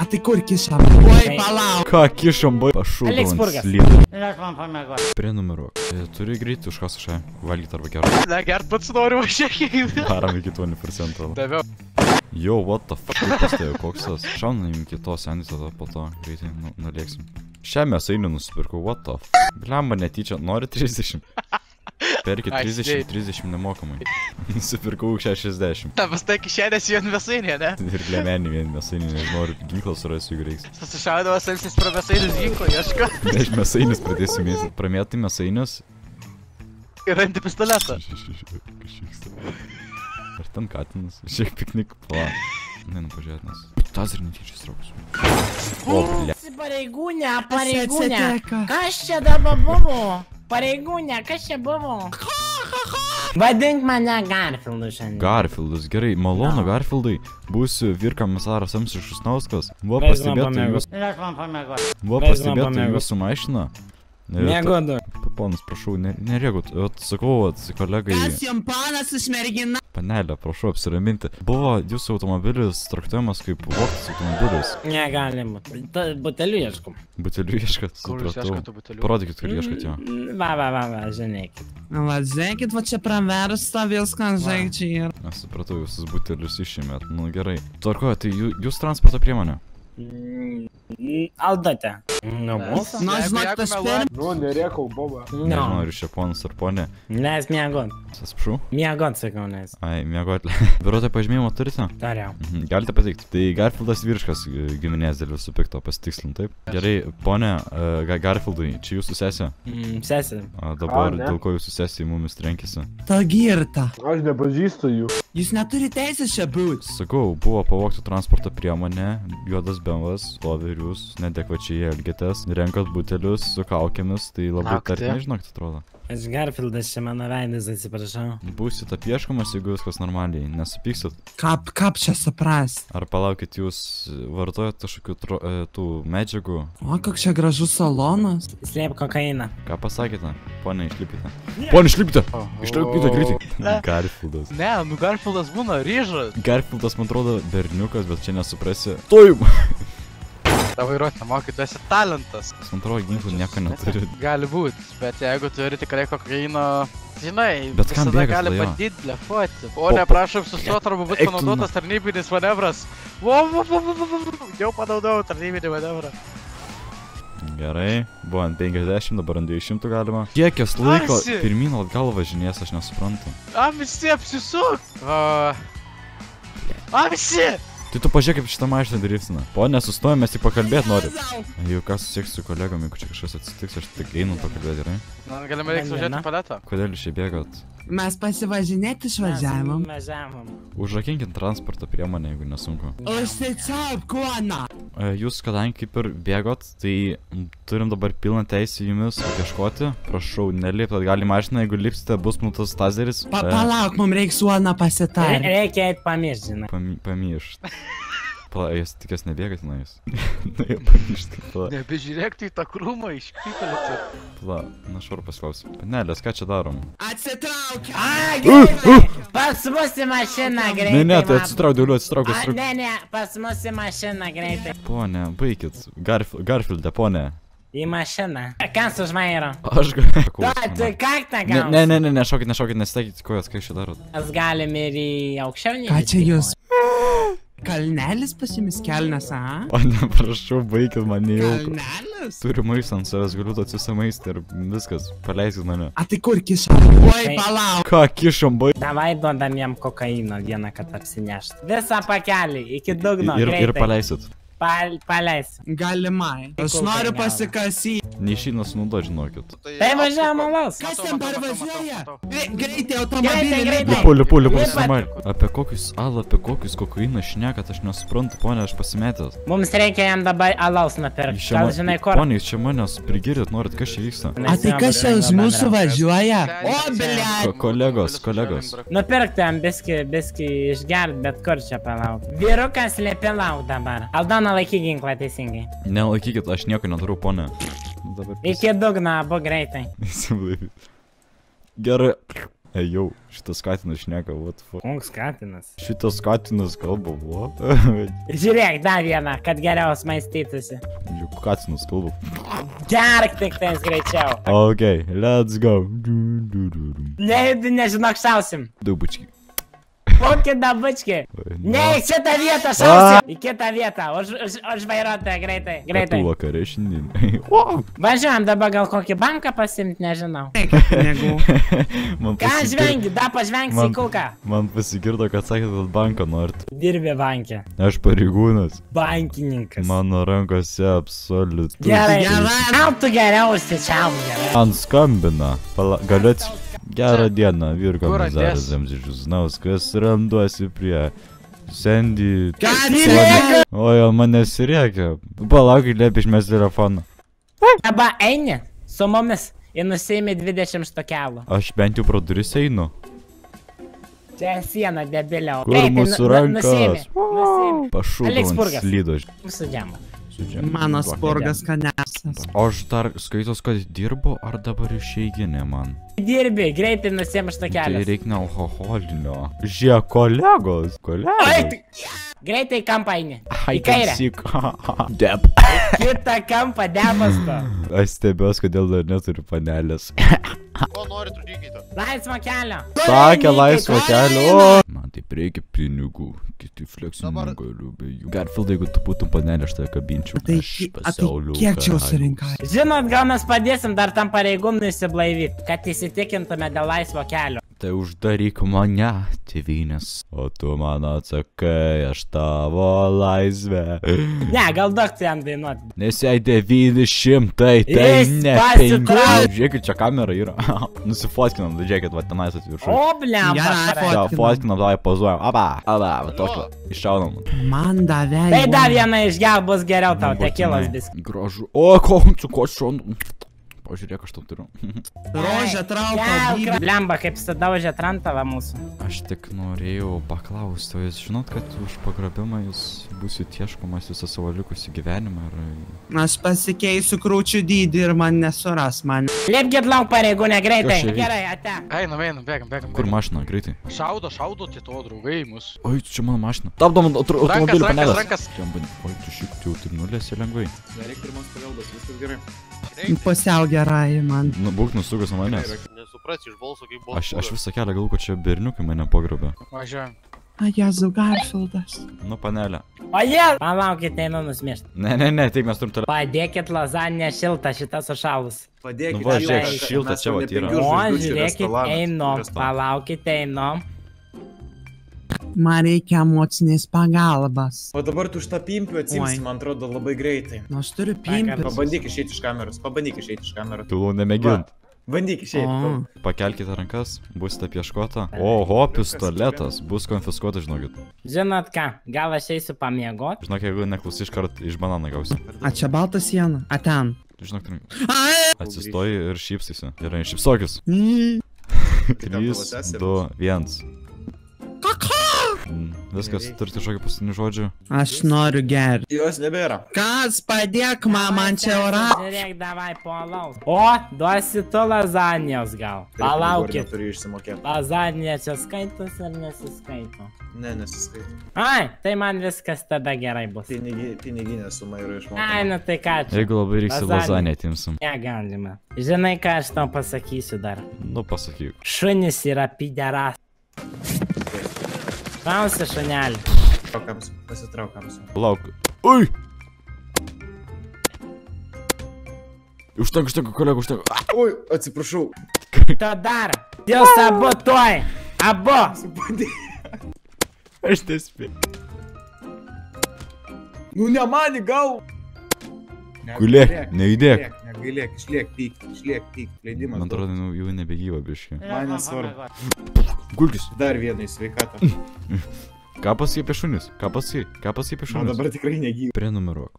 A tai kur kišam? Oi, Tai- palauk. Ką kišam, bai? Man pamėgosiu. Prenumeruok. Turi greitį už ką su šią valgyti arba gerai. Ne, gert pats noriu važiuoti. Varam iki 20%. Daviau. Jau, what the fuck, kaip pastėjau, koks tas. Šaunam iki to senį, tada po to greitai nu, nulėksim. Šią mėsainį nusipirkau, what the fuck. Blemba netyčia, nori 30. Perkit Ai, 30, svei. 30 nemokamai. Nusipirkau 60. Ta pas tai kišenės vien mėsainė, ne? Ir lemenį vien mėsainį, nežinau, ar ginklą surasiu, jeigu reiks. Susišaudavo selsis pro mėsainius ginko, ieško. Aš mėsainius pradėsiu mėsyti. Pramėtai mėsainius. Ir randi pistoletą. Ar ten katinas? Šiek piknik. Pala. Ne, nu pažiūrėt, nes. Tas ir netyčia strauks. O, ble. Pareigūnė, pareigūnė. atsitiko? Kas čia dabar buvo? Pareigūnė, kas čia buvo? Vadink mane Garfieldu šiandien. Garfieldas, gerai, malonu, Garfieldai. Būsiu Virka Mesaras Amsis Šusnauskas. Buvo pastebėta pamėgot. jūs, Ir aš man pamėgosiu. buvo pastebėta jūsų mašina. Ir Mėgodu. Ponas, prašau, ne- nereagut. Vat Sakau, vat, kolegai, Kas jums panas iš mergina? panelė, prašau apsiraminti. Buvo jūsų automobilis traktuojamas kaip voktas automobilis. Negali būti. Ta- Butelių ieškom. Butelių ieškat, supratau. Parodykit, kur ieškat jo. Mm, Va, va, va, va, žinėkit. Va, žiūrėkit, va čia praversta viskas, žiūrėk čia yra. Aš supratau, visus butelius išėmėt. Nu gerai. Tvarkoju, tai jū, jūs transporto priemonė. Mm, mm, Aldate. Nu. Nu, Jeigu- žinok, tas per... Nu, nerėkau, boba. Nežinau, No. jūs čia ponas ar ponė. Leis miegot. Atsiprašau. Miegot, sakau, nes. Ai, miegot. Vairuotojo pažymėjimą turite? Tariau. Mhm, Galite pateikti. Tai Garfieldas vyriškas e, giminės dėl visų pikto pasitikslint, taip? Gerai, ponė uh, Garfieldai, čia jūsų sesė. Mm, Sesė. A, dabar A, ne. dėl ko jūsų sesė į mumis trenkėsi. To girta. Aš nepažįstu jų. Jūs neturite teisės čia būti. Sakau, buvo pavogta transporto priemonė, juodas bembas, stovi ir jūs nedekvačiai elgėtės, renkat butelius su kaukėmis, tai labai tai. žinok, atrodo. Aš Garfieldas čia mano veidas, atsiprašau. Būsit apieškomas, jeigu viskas normaliai, nesupyksit. Kap, kap čia suprast? Ar palaukit, jūs vartojat kažkokių tro, e, tų medžiagų? O, koks čia gražus salonas. Slėp kokainą. Ką pasakėte? Pone, išlipkite. Pone, išlipkite! Išlipkite greitai. Garfieldas. Ne, nu Garfieldas būna ryžas. Garfieldas, man atrodo, berniukas, bet čia nesuprasi. Tojum! Ta vairuoti nemokai, tu esi talentas. Man atrodo, ginklų nieko neturi. Gali būt, bet jeigu turi tikrai kokaino, žinai, Bet kam bėgat gali bandyti blefuoti. O ne, prašom sustoti arba bus panaudotas tarnybinis manevras. Jau panaudojau tarnybinį manevrą. Gerai, buvo ant 50, dabar ant 200 galima. Kiek jas laiko Tarsi. pirmin atgal važinės, aš nesuprantu. A, visi apsisuk. A, a visi. Tai tu pažiūrėk, kaip šitą mašiną driftina. Pone, sustojom, mes tik pakalbėti norim. Jeigu ką susieks su kolegom, jeigu čia kažkas atsitiks, aš tik einu pakalbėti, gerai? Na, galime Viena. į paletą. Kodėl jūs čia bėgat? Mes pasivažinėti išvažiavom. Mes Važiavom. Užrakinkit transporto priemonę, jeigu nesunku. Užsičiauk, kuona. E, Jūs, kadangi kaip ir bėgot, tai turim dabar pilną teisę jumis ieškoti. Prašau, nelipt atgal į mašiną, jeigu lipsite, bus nutas tazeris. Pa, palauk, mums reiks suona Re- pasitarti. Reikia eit pamiršti, žinai. Pamy, Pamyšt. Pala, jūs tikės nebėgat, na jūs. Na, jau. Pala, Nebežiūrėk į tą krūmą iš kypelėtų. pala, na švar pasklausiu. Panelės, ką čia darom? Atsitrauk. A, greitai! Pas mus į mašiną greitai. Ne, ne, tai atsitrauk, dėliu, atsitrauk, A, atsitrauk. Ne, ne, pas mus į mašiną greitai. Pone, baikit. Garf Garfieldė, pone. Į mašiną. Kas už vairo? Aš galiu. Tu kaktą Ne, gauni. ne, ne, ne, nešaukit, nesiteikit kojas, ką jūs čia darot. Mes galim ir į aukščiau. Ką čia jūs? Kalnelis pas jumis kelnes, a? Pane, prašau, baikit man nejauku. Kalnelis? Turiu maistą ant savęs, galiu to atsisamaisti ir viskas, paleiskit mane. A tai kur kišam? Oi, palauk. Ką kišom, bai? Davai duodam jam kokaino vieną, kad apsineštų. Visą pakelį, iki dugno. Ir, ir greitai. paleisit. Pal, paleis. Galimai. Aš kol noriu tai pasikasyti. Neišeina sunaudo, žinokit. Tai važiuojam alaus. Kas ten dar važiuoja? Gre- Greitai automobilį. greitai. lipu, Lipat. susimai. Apie kokius alą, apie kokius kokainą šnekat, aš nesuprantu, ponė, aš pasimetęs. Mums reikia jam dabar alaus nupirkti. Gal žinai kur? Ponė, jūs čia manęs prigirit, norit, kas čia vyksta? A tai kas čia už mūsų važiuoja? O, blėt. kolegos, kolegos. Nupirkti jam biski, biski išgert, bet kur čia palauk. Vyrukas liepi lauk dabar. Aldona laikyk ginklą teisingai. Nelaikykit, aš nieko nedarau, ponė. Dabar Iki dugno abu greitai. Gerai. Ej, jau, šitas katinas šneka, what the fuck. Koks katinas. Šitas katinas kalba, what? Žiūrėk, dar vieną, kad geriau maistytųsi. Juk katinas kalba. Gerk tik tais greičiau. Ok, let's go. Ne, nežinok, šausim. Dubučki. Dabučkį. Oi, Ne, į šitą vietą šausim. Į kitą vietą. Už, už, už vairuotoją greitai. Greitai. Pietų vakare šiandien. Važiuojam dabar gal kokį banką pasimti, nežinau. Man Ką žvengi, da pažvengsi į Man- kulką. Man pasigirdo, kad sakėt, kad banką norit. Dirbi bankė. Aš pareigūnas. Bankininkas. Mano rankose absoliutus. Gerai. Gerai. Gal tu geriau užsičiaum gerai. Man skambina. Galiu ats... Gerą dieną, Virgo Mazaras atės? Zemzižiusnauskas, randuosi prie Sandy. Ką O, jo, manęs reikia. Palaukit, liepia išmesti telefoną. Arba eini su mumis ir nusėmė 20 štokelų. Aš bent jau pro duris einu. Čia siena debilio. Kur mūsų rankas? Nusėmė. Pašūkau slydo. Mūsų džiamą. Mano Va. spurgas skaniausias. O aš dar skaitos, kad dirbu, ar dabar išeiginė man? Dirbi, greitai nusėmė Tai štokelį. reikia ne alkoholinio. Žie, kolegos, kolegos. Greitai į kampą eini. I Į kairę. Dep. Kitą kampą debasto. Aš stebiuosi, kodėl dar neturiu panelės. Ko nori trudykite? Laisvą kelią. Sakė laisvo kelio. O. Man taip reikia pinigų. Kiti fleksų Dabar- negaliu be jų. Garfildai, jeigu tu būtum panelė, aš tave kabinčiau. Tai, tai pasauliu kiek čia surinkai? Žinot, gal mes padėsim dar tam pareigūnui įsiblaivyti, kad įsitikintume dėl laisvo kelio. Tai uždaryk mane, tėvynės. O tu man atsakai, aš tavo laisvė. Ne, gal daug tu jam dainuot. Nes jei 900, tai Jis ne 5. Žiūrėkit, čia kamera yra. Nusifotkinam, tai žiūrėkit, va tenais atviršau. O, blem. Ja, fotkinam. davai pozuojam. Aba, aba, va tokio. Iššaunam. Man davė. Tai dar vieną išgel bus geriau tau, tekilas Nebūtinai. vis. Gražu. O, ko, su ko šonu. Pažiūrėk, aš tau turiu. Rožė trauko. Blemba, kaip sudaužė trantavą mūsų. Aš tik norėjau paklausti, o jūs žinot, kad už pagrobimą jūs būsit ieškomas visą savo likusį gyvenimą ir... Aš pasikeisiu krūčių dydį ir man nesuras man. Liepkit lauk pareigūnė greitai. Gerai, ate. Einam, einam, bėgam, bėgam. Kur mašina, greitai. Šaudo, šaudo, tie to draugai mus. Oi, čia mano mašina. Tapdom automobilių rankas, panelės. rankas. Ban- Oi, tu šiaip jau taip nulėsi lengvai. Pusiau gerai man. Nu, būk nusukus nuo manęs. Nesuprasi iš balso, kaip buvo. Aš, aš visą kelią galvoju, kad čia berniukai mane pagrobė. Važiuojam. A, Jezu, Garfieldas. Nu, panelė. O jie. Palaukit, einu nusmišti. Ne, ne, ne, taip mes turim toliau. Padėkit lazanę šiltą, šitą sušalus. Nu Padėkit. va, jau, žiūrėk, mes- šilta mes čia ne yra. O, žiūrėkit, restoranas. Palaukit, einu. Man reikia emocinės pagalbos. O dabar tu už tą pimpių atsimsi, man atrodo, labai greitai. Nu, aš turiu pimpį. Pabandyk išeiti iš kameros, pabandyk išeiti iš kameros. Tulu nemėgint. Bandyk išeiti. O, Pakelkite rankas, busite apieškota. Oho, pistoletas, bus konfiskuotas, žinokit. Žinot ką, gal aš eisiu pamiegot? Žinok, jeigu neklausai iškart iš bananą gausi. a čia balta siena. A ten. Žinok, tu Ai! atsistoji ir šypsaisi. Gerai, šypsokis. Mm. 3, 2, 1. Viskas, turite kažkokį paskutinį žodžių. Aš noriu gerti. Jos nebėra. Kas padėk man, man čia ora. Žiūrėk, davai palauk. O, duosi tu lazanijos gal. Palaukit. Turiu išsimokėti. Lazanija čia skaitos ar nesiskaito? Ne, nesiskaito. Ai, tai man viskas tada gerai bus. Pinigi, piniginė suma yra Ai, išmokama. nu tai ką čia? Jeigu labai reiks Lazanija. lazanę atimsim. Negalima. Žinai, ką aš tau pasakysiu dar. Nu, pasakyk. Šunis yra pideras. Klausia šunelį. Pasitraukams, pasitraukams. Lauk. Ui! Užtenka, užtenka, kolega, užtenka. Ah! Oi, atsiprašau. To dar. Dėl abu tuoj. Abu. Aš nespėjau. Nu, ne mani, gal. Gulėk, nejudėk. Negailėk, išliek, pyk, išliek, pyk, leidimas. Man atrodo, nu, jau nebegyva biški. Man nesvarbu. Gulkis. Dar vieną į sveikatą. Ką pasakai apie šunis? Ką pasakai? Ką pasakai apie Man šunis? dabar tikrai negyva. Prenumeruok.